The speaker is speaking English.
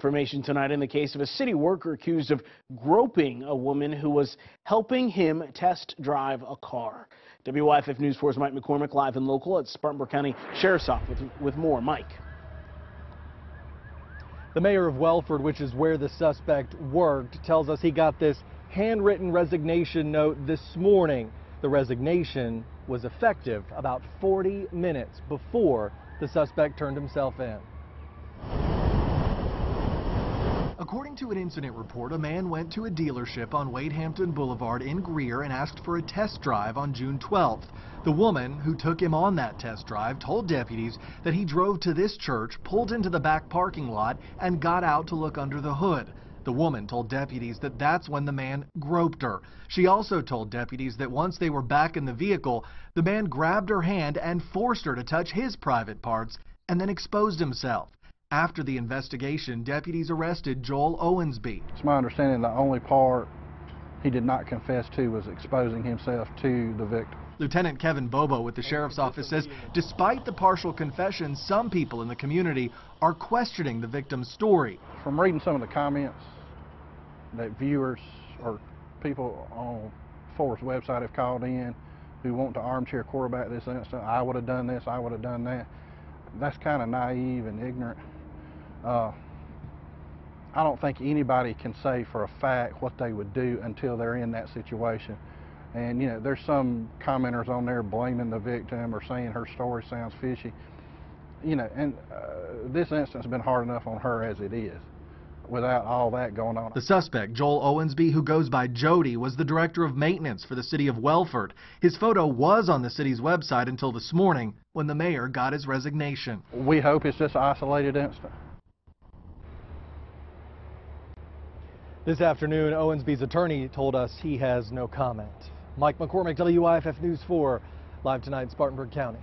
Information tonight in the case of a city worker accused of groping a woman who was helping him test drive a car. WYFF News 4's Mike McCormick live and local at Spartanburg County Sheriff's Office with, with more. Mike. The mayor of Wellford, which is where the suspect worked, tells us he got this handwritten resignation note this morning. The resignation was effective about 40 minutes before the suspect turned himself in. According to an incident report, a man went to a dealership on Wade Hampton Boulevard in Greer and asked for a test drive on June 12th. The woman who took him on that test drive told deputies that he drove to this church, pulled into the back parking lot, and got out to look under the hood. The woman told deputies that that's when the man groped her. She also told deputies that once they were back in the vehicle, the man grabbed her hand and forced her to touch his private parts and then exposed himself. After the investigation, deputies arrested Joel Owensby. It's my understanding the only part he did not confess to was exposing himself to the victim. Lieutenant Kevin Bobo with the Sheriff's Office says despite the partial confession, some people in the community are questioning the victim's story. From reading some of the comments that viewers or people on Forest website have called in who want to armchair quarterback this incident, I would have done this, I would have done that. That's kind of naive and ignorant. Uh, I don't think anybody can say for a fact what they would do until they're in that situation. And, you know, there's some commenters on there blaming the victim or saying her story sounds fishy. You know, and uh, this incident's been hard enough on her as it is without all that going on. The suspect, Joel Owensby, who goes by Jody, was the director of maintenance for the city of Wellford. His photo was on the city's website until this morning when the mayor got his resignation. We hope it's just an isolated incident. This afternoon, Owensby's attorney told us he has no comment. Mike McCormick, WYFF News 4, live tonight in Spartanburg County.